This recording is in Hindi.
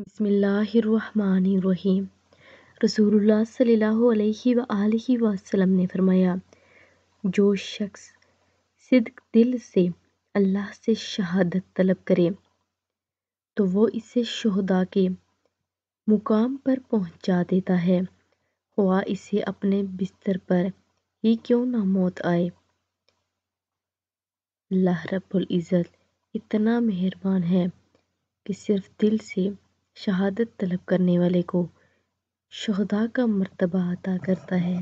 बिस्मिल्लाहिर्रहमानिर्रहीम। रसूलुल्लाह सल्लल्लाहु अलैहि वसल्लम ने फरमाया, जो शख्स सिद्क दिल से अल्लाह से शहादत तलब करे तो वो इसे शुहदा के मुकाम पर पहुँचा देता है ख्वा इसे अपने बिस्तर पर ही क्यों ना मौत आए। अल्लाह रब्बुल इज़्ज़त इतना मेहरबान है कि सिर्फ़ दिल से शहादत तलब करने वाले को शहदा का मर्तबा अता करता है।